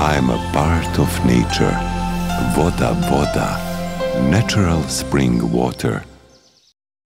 I'm a part of nature. Voda, voda, natural spring water.